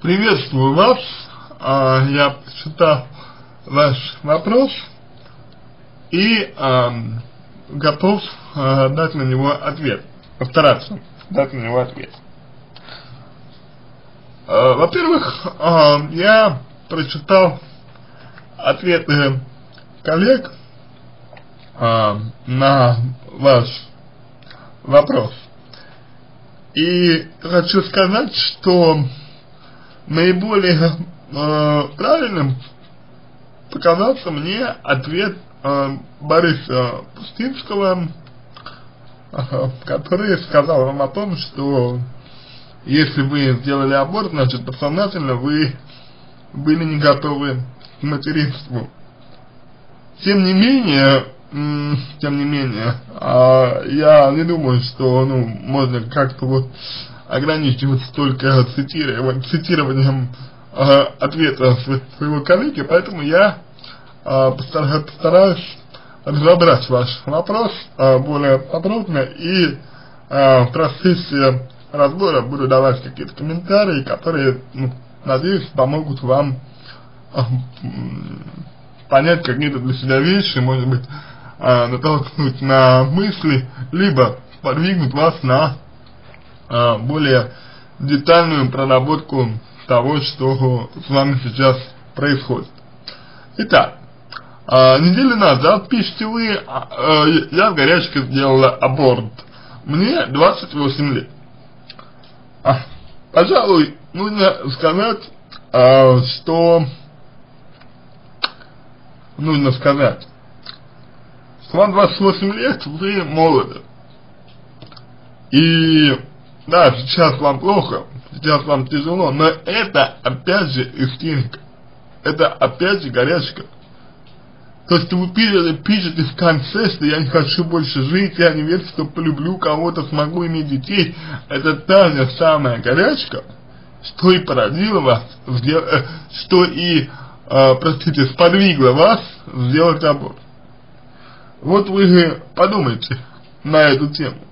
Приветствую вас. А, я прочитал ваш вопрос и готов а, дать на него ответ. Постараться дать на него ответ. А, Во-первых, я прочитал ответы коллег на ваш вопрос. И хочу сказать, что наиболее э, правильным показался мне ответ э, Бориса Пустинского, э, который сказал вам о том, что если вы сделали аборт, значит, подсознательно вы были не готовы к материнству. Тем не менее, тем не менее, а, я не думаю, что ну, можно как-то вот ограничиваться только цитированием, цитированием э, ответа своего коллеги, поэтому я э, постараюсь, разобрать ваш вопрос э, более подробно. И э, в процессе разбора буду давать какие-то комментарии, которые, ну, надеюсь, помогут вам э, понять какие-то для себя вещи, может быть, э, натолкнуть на мысли, либо подвигнуть вас на более детальную проработку того, что с вами сейчас происходит. Итак, э, неделю назад пишите вы, э, я в горячке сделала аборт. Мне 28 лет. А, пожалуй, нужно сказать, что нужно сказать, что вам 28 лет, вы молоды. И да, сейчас вам плохо, сейчас вам тяжело, но это опять же истерика. Это опять же горячка. То, что вы пишете, пишете в конце, что я не хочу больше жить, я не верю, что полюблю кого-то, смогу иметь детей, это та же самая горячка, что и породила вас, э, что и, э, простите, сподвигло вас сделать аборт. Вот вы подумайте на эту тему.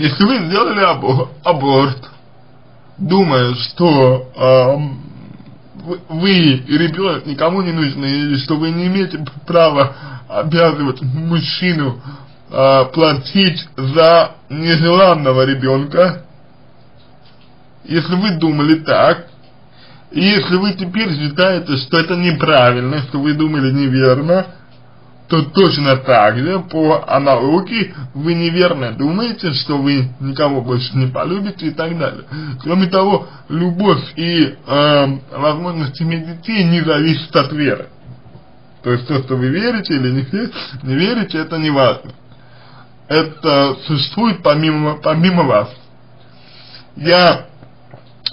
Если вы сделали абор аборт, думая, что э, вы и ребенок никому не нужны, или что вы не имеете права обязывать мужчину э, платить за нежеланного ребенка, если вы думали так, и если вы теперь считаете, что это неправильно, что вы думали неверно, то точно так же, по аналогии, вы неверно думаете, что вы никого больше не полюбите и так далее. Кроме того, любовь и э, возможность иметь детей не зависит от веры. То есть то, что вы верите или не, не верите, это не важно. Это существует помимо, помимо вас. Я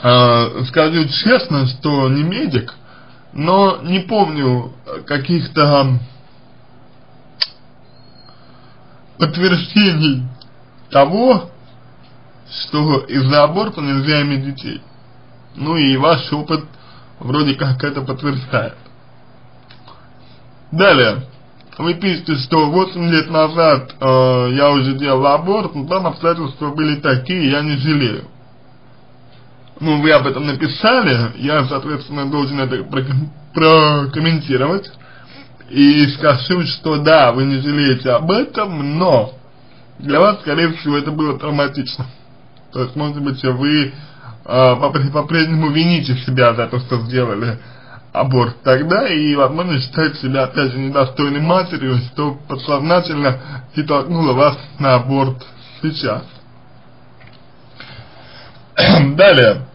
э, скажу честно, что не медик, но не помню каких-то подтверждений того, что из-за аборта нельзя иметь детей. Ну и ваш опыт вроде как это подтверждает. Далее. Вы пишете, что 8 лет назад э, я уже делал аборт, но там обстоятельства были такие, я не жалею. Ну, вы об этом написали, я, соответственно, должен это прокомментировать и скажу, что да, вы не жалеете об этом, но для вас, скорее всего, это было травматично. То есть, может быть, вы э, по-прежнему вините себя за то, что сделали аборт тогда, и, возможно, считаете себя, опять же, недостойной матерью, что подсознательно и толкнуло вас на аборт сейчас. Далее.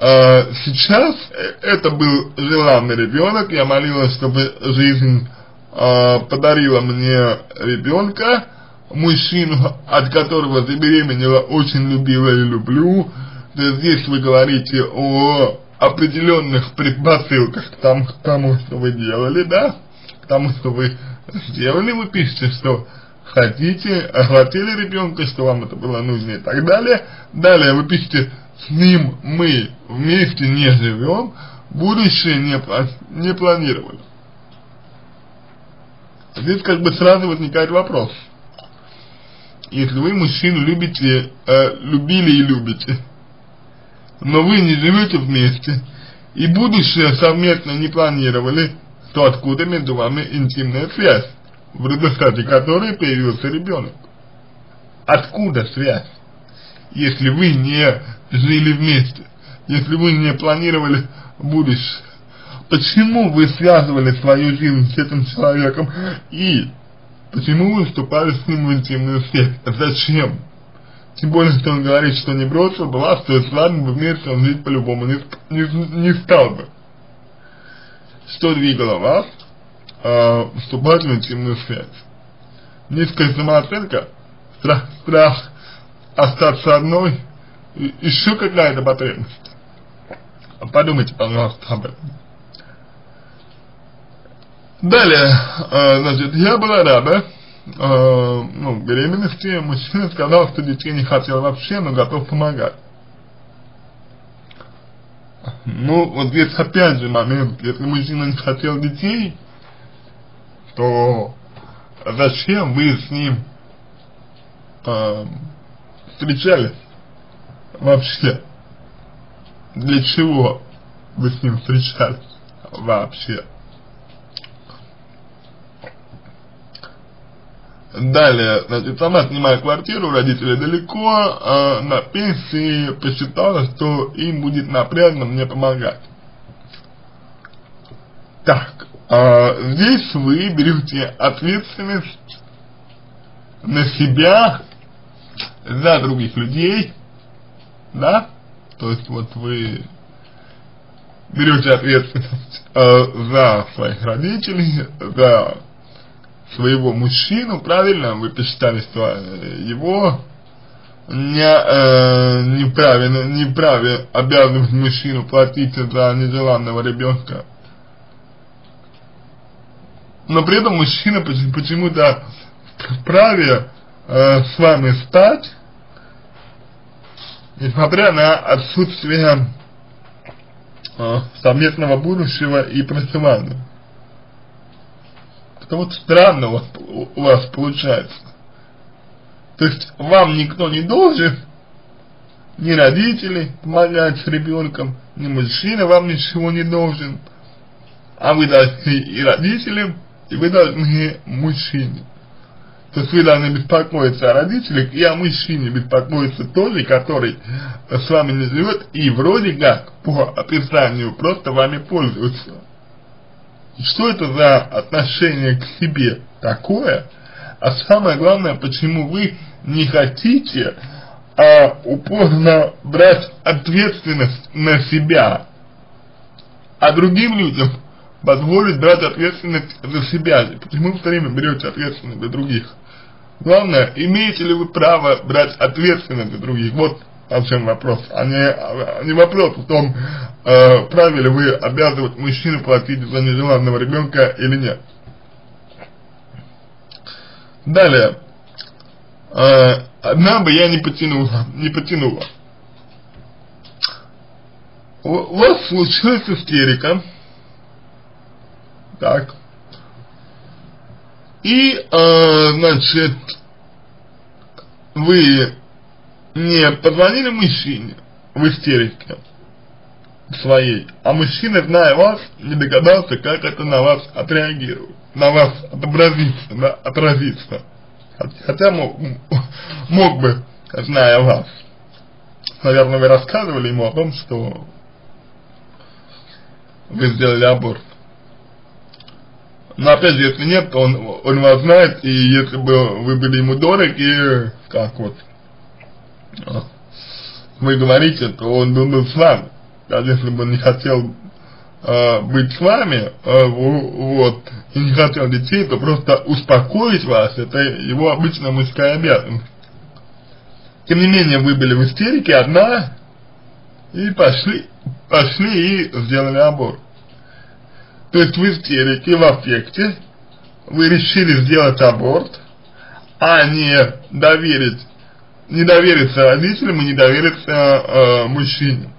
Э, сейчас это был желанный ребенок, я молилась, чтобы жизнь э, подарила мне ребенка, мужчину, от которого забеременела, очень любила и люблю. То есть здесь вы говорите о определенных предпосылках к тому, к тому, что вы делали, да, к тому, что вы сделали, вы пишете, что хотите, охватили ребенка, что вам это было нужно и так далее. Далее вы пишете, с ним мы вместе не живем, будущее не, не планировали. Здесь как бы сразу возникает вопрос. Если вы мужчину любите, э, любили и любите, но вы не живете вместе, и будущее совместно не планировали, то откуда между вами интимная связь, в результате которой появился ребенок? Откуда связь, если вы не жили вместе, если вы не планировали будущее? Почему вы связывали свою жизнь с этим человеком и почему вы вступали с ним в интимную связь? Зачем? Тем более, что он говорит, что не бросил бы вас, то есть ладно бы вместе он жить по-любому не, не, не стал бы. Что двигало вас э, вступать в интимную связь? Низкая самооценка, страх, страх остаться одной, еще какая-то потребность. Подумайте, пожалуйста, об этом. Далее, э, значит, я была рада, э, ну, беременности, мужчина сказал, что детей не хотел вообще, но готов помогать. Ну, вот здесь опять же момент, если мужчина не хотел детей, то зачем вы с ним э, встречались вообще? Для чего вы с ним встречались вообще? Далее, значит, сама снимая квартиру, родители далеко, э, на пенсии посчитала, что им будет напряжно мне помогать. Так, э, здесь вы берете ответственность на себя за других людей, да? То есть вот вы берете ответственность э, за своих родителей, за своего мужчину, правильно, вы посчитали, что э, его не, э, неправильно, неправе обязывать мужчину платить за нежеланного ребенка. Но при этом мужчина почему-то вправе э, с вами стать, несмотря на отсутствие э, совместного будущего и проживания как-то вот странно у вас, у вас получается. То есть вам никто не должен, ни родители помогать с ребенком, ни мужчина вам ничего не должен, а вы должны и родителям, и вы должны мужчине. То есть вы должны беспокоиться о родителях и о мужчине беспокоиться тоже, который с вами не живет и вроде как по описанию просто вами пользуется что это за отношение к себе такое, а самое главное, почему вы не хотите а, упорно брать ответственность на себя, а другим людям позволить брать ответственность за себя. Почему вы все время берете ответственность за других? Главное, имеете ли вы право брать ответственность за других? Вот о чем вопрос, а не, а не вопрос в том, э, правильно ли вы обязывать мужчину платить за нежеланного ребенка или нет. Далее. Э, одна бы я не потянула, не потянула. У вас случилась истерика. Так. И, э, значит, вы не позвонили мужчине в истерике своей, а мужчина, зная вас, не догадался, как это на вас отреагирует, на вас отобразится, да, отразится. Хотя мог, мог бы, зная вас. Наверное, вы рассказывали ему о том, что вы сделали аборт. Но опять же, если нет, то он, он вас знает, и если бы вы были ему дороги, как вот, вы говорите, то он был бы с вами. Даже если бы он не хотел э, быть с вами, э, вот, и не хотел детей, то просто успокоить вас, это его обычная мужская обязанность. Тем не менее, вы были в истерике одна, и пошли, пошли и сделали аборт. То есть в истерике, в аффекте, вы решили сделать аборт, а не доверить не довериться родителям и не довериться э, мужчине.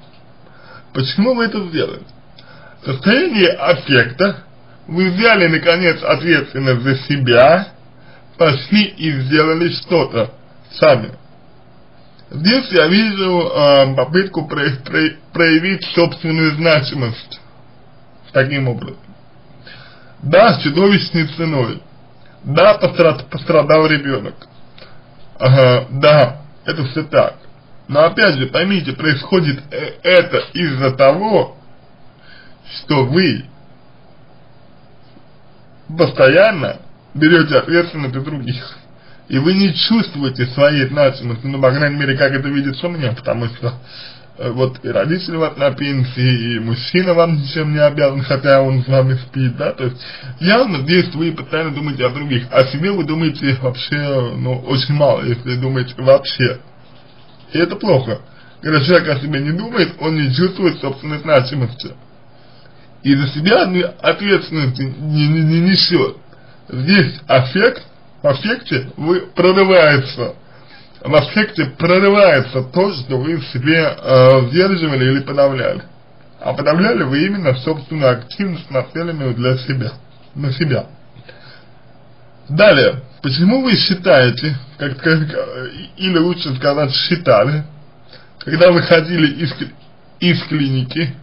Почему вы это сделали? В состоянии аффекта вы взяли, наконец, ответственность за себя, пошли и сделали что-то сами. Здесь я вижу э, попытку про, про, проявить собственную значимость таким образом. Да, с чудовищной ценой. Да, пострад, пострадал ребенок. Ага, да, это все так. Но опять же, поймите, происходит э, это из-за того, что вы постоянно берете ответственность за других. И вы не чувствуете своей значимости, ну, по крайней мере, как это видится у меня, потому что вот и родители вот на пенсии, и мужчина вам ничем не обязан, хотя он с вами спит, да, то есть явно здесь вы постоянно думаете о других, о себе вы думаете вообще, ну, очень мало, если думаете вообще. И это плохо. Когда человек о себе не думает, он не чувствует собственной значимости. И за себя ответственности не, не, не несет. Здесь аффект, в аффекте вы прорывается, в аффекте прорывается то, что вы в себе э, сдерживали или подавляли. А подавляли вы именно собственную активность, нацеленную для себя, на себя. Далее, почему вы считаете, как, как, или лучше сказать считали, когда выходили из, из клиники,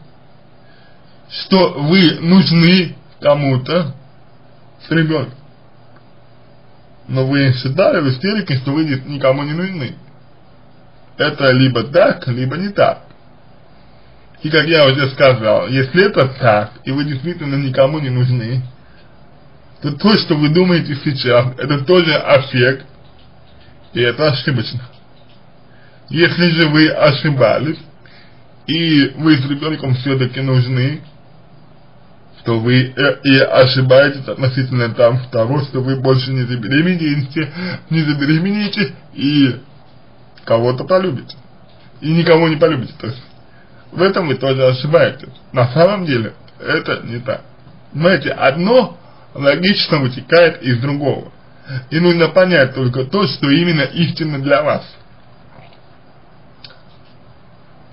что вы нужны кому-то с ребенком? Но вы считали в истерике, что вы никому не нужны. Это либо так, либо не так. И как я уже сказал, если это так, и вы действительно никому не нужны, то то, что вы думаете сейчас, это тоже аффект, и это ошибочно. Если же вы ошибались, и вы с ребенком все-таки нужны, то вы э, и ошибаетесь относительно там того, что вы больше не забеременеете, не забеременеете и кого-то полюбите. И никого не полюбите. То есть в этом вы тоже ошибаетесь. На самом деле это не так. Знаете, одно логично вытекает из другого. И нужно понять только то, что именно истинно для вас.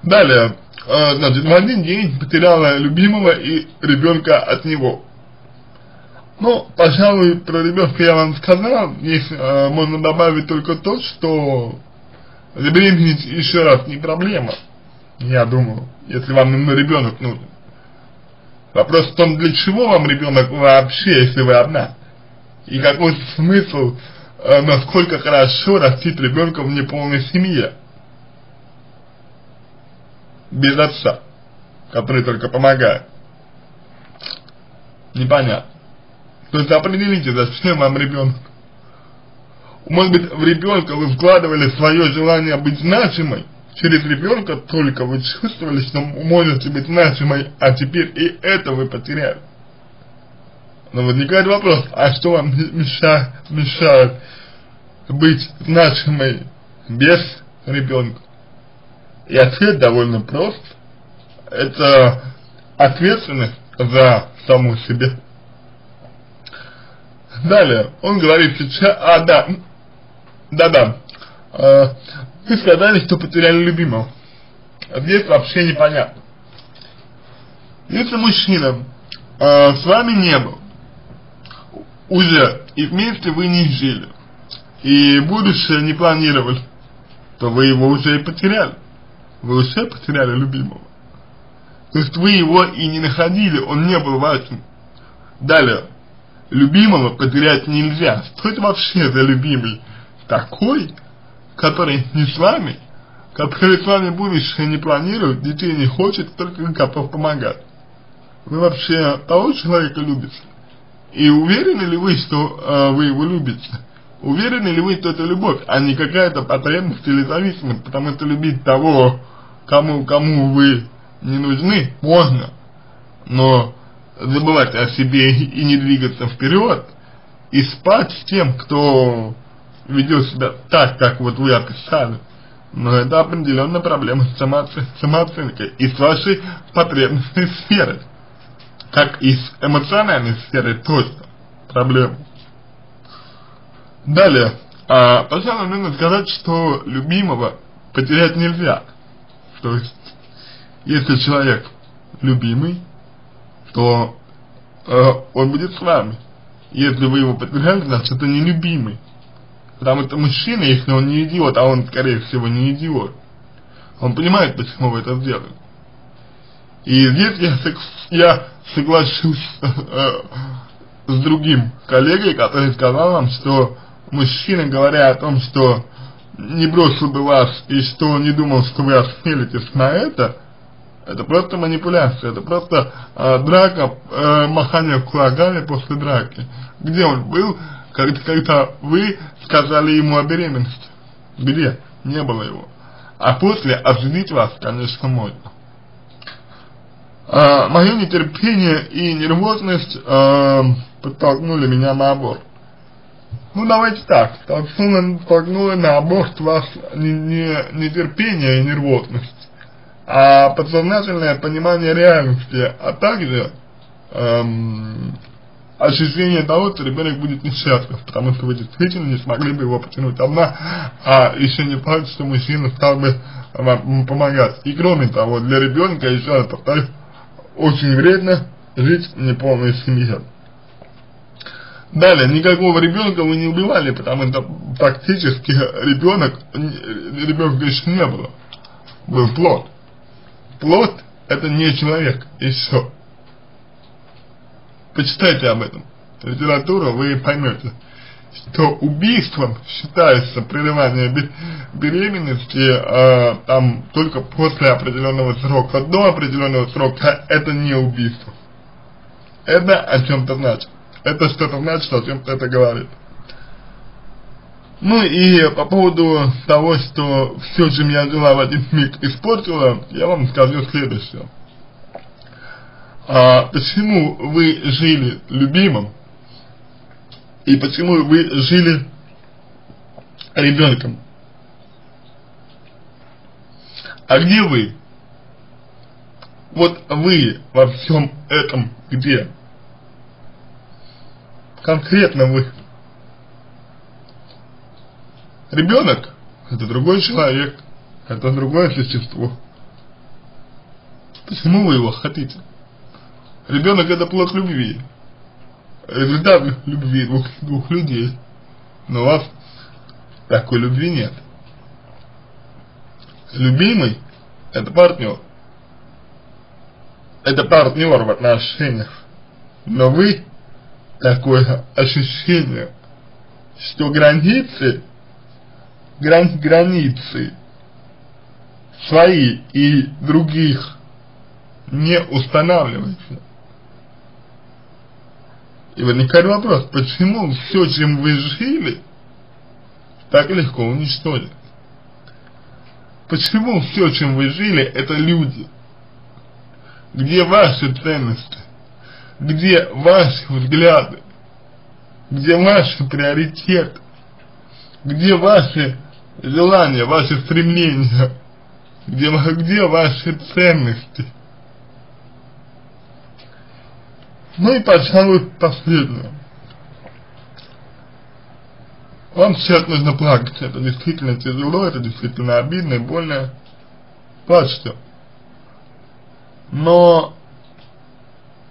Далее, э, в один день потеряла любимого и ребенка от него. Ну, пожалуй, про ребенка я вам сказал, здесь э, можно добавить только то, что забеременеть еще раз не проблема, я думаю, если вам ребенок нужен. Вопрос в том, для чего вам ребенок вообще, если вы одна? И какой смысл, э, насколько хорошо растить ребенка в неполной семье? Без отца, который только помогает. Непонятно. То есть определите, зачем вам ребенок. Может быть, в ребенка вы вкладывали свое желание быть значимой, через ребенка только вы чувствовали, что можете быть значимой, а теперь и это вы потеряли. Но возникает вопрос, а что вам мешает, мешает быть значимой без ребенка? И ответ довольно прост. Это ответственность за саму себя. Далее, он говорит сейчас, а, да, да-да, э, вы сказали, что потеряли любимого. Здесь вообще непонятно. Если мужчина э, с вами не был, уже и вместе вы не жили, и будущее не планировали, то вы его уже и потеряли. Вы уже потеряли любимого. То есть вы его и не находили, он не был вашим. Далее, любимого потерять нельзя. Что это вообще за любимый? Такой, который не с вами, который с вами будущее не планирует, детей не хочет, только готов помогать. Вы вообще того человека любите? И уверены ли вы, что э, вы его любите? Уверены ли вы, что это любовь, а не какая-то потребность или зависимость? Потому что любить того, кому, кому вы не нужны, можно. Но забывать о себе и не двигаться вперед, и спать с тем, кто ведет себя так, как вот вы описали, но это определенная проблема с самооцен самооценкой и с вашей потребностной сферой, как и с эмоциональной сферой тоже проблема. Далее, а, пожалуй, нужно сказать, что любимого потерять нельзя. То есть, если человек любимый, то э, он будет с вами. Если вы его потеряли, значит это не любимый. Потому что мужчина, если он не идиот, а он, скорее всего, не идиот, он понимает, почему вы это сделали. И здесь я, я соглашусь э, с другим коллегой, который сказал вам, что мужчина, говоря о том, что не бросил бы вас и что не думал, что вы осмелитесь на это, это просто манипуляция, это просто э, драка, э, махание кулаками после драки. Где он был, когда, когда вы сказали ему о беременности? Где? Не было его. А после обвинить вас, конечно, можно. А, мое нетерпение и нервозность а, подтолкнули меня на аборт. Ну давайте так, подтолкнули на аборт вас не, не нетерпение и нервозность, а подсознательное понимание реальности, а также эм, ощущение того, что ребенок будет несчастлив, потому что вы действительно не смогли бы его потянуть одна, а еще не факт, что мужчина стал бы вам помогать. И кроме того, для ребенка, еще раз повторюсь, очень вредно жить в неполной семье. Далее, никакого ребенка вы не убивали, потому что фактически ребенок, ребенка еще не было, был плод. Плод это не человек, и все. Почитайте об этом. Литературу вы поймете, что убийством считается прерывание беременности э, там только после определенного срока. До определенного срока это не убийство. Это о чем-то значит. Это что-то значит, о чем-то это говорит. Ну и по поводу того, что все, чем я жила в один миг испортила, я вам скажу следующее а, почему вы жили любимым и почему вы жили ребенком. А где вы? Вот вы во всем этом где? Конкретно вы. Ребенок – это другой человек, это другое существо. Почему вы его хотите? Ребенок это плод любви. Результат любви двух, двух людей. Но у вас такой любви нет. Любимый это партнер. Это партнер в отношениях. Но вы такое ощущение, что границы, грани, границы свои и других не устанавливаются. И возникает вопрос, почему все, чем вы жили, так легко уничтожить? Почему все, чем вы жили, это люди? Где ваши ценности? Где ваши взгляды? Где ваши приоритеты? Где ваши желания, ваши стремления? Где, где ваши ценности? Ну и, пожалуй, последнее. Вам сейчас нужно плакать. Это действительно тяжело, это действительно обидно и больно. Плачьте. Но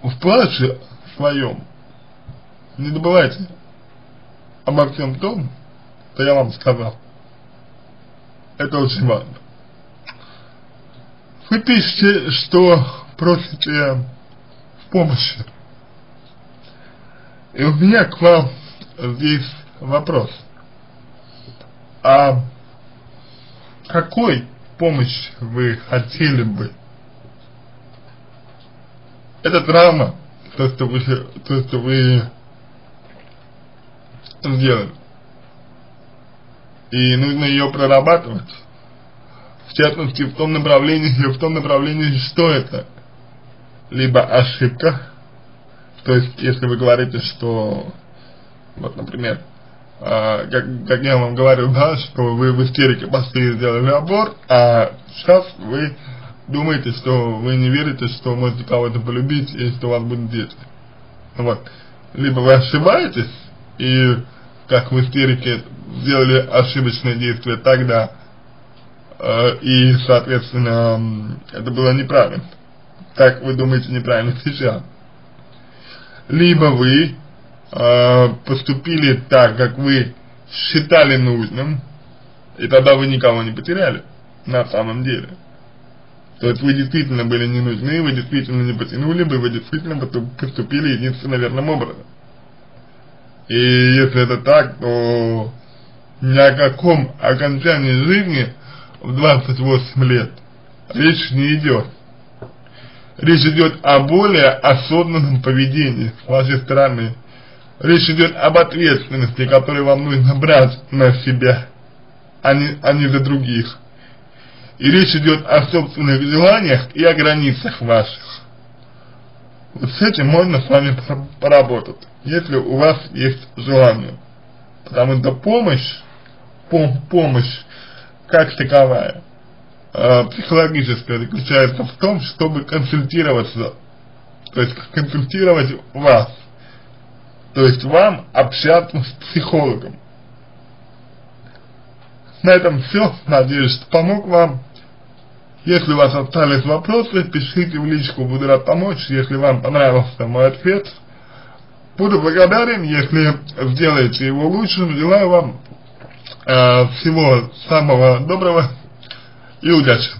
в плаче своем не забывайте обо всем том, что я вам сказал. Это очень важно. Вы пишете, что просите помощи. И у меня к вам здесь вопрос. А какой помощь вы хотели бы? Это травма, то, что вы, то, что вы сделали. И нужно ее прорабатывать. В частности, в том направлении, в том направлении, что это? Либо ошибка, то есть, если вы говорите, что, вот, например, э, как, как я вам говорил, да, что вы в истерике пошли и сделали аборт, а сейчас вы думаете, что вы не верите, что можете кого-то полюбить и что у вас будут дети. Вот. Либо вы ошибаетесь, и как в истерике сделали ошибочное действие тогда, э, и, соответственно, это было неправильно. Так вы думаете неправильно сейчас либо вы э, поступили так, как вы считали нужным, и тогда вы никого не потеряли, на самом деле. То есть вы действительно были не нужны, вы действительно не потянули бы, вы действительно поступили единственно верным образом. И если это так, то ни о каком окончании жизни в 28 лет речь не идет. Речь идет о более осознанном поведении с вашей стороны. Речь идет об ответственности, которую вам нужно брать на себя, а не, а не за других. И речь идет о собственных желаниях и о границах ваших. Вот с этим можно с вами поработать, если у вас есть желание. Потому что помощь, пом помощь как таковая, э, психологическая, заключается в том, чтобы консультироваться, то есть консультировать вас, то есть вам общаться с психологом. На этом все. Надеюсь, что помог вам. Если у вас остались вопросы, пишите в личку, буду рад помочь. Если вам понравился мой ответ, буду благодарен, если сделаете его лучшим. Желаю вам э, всего самого доброго и удачи.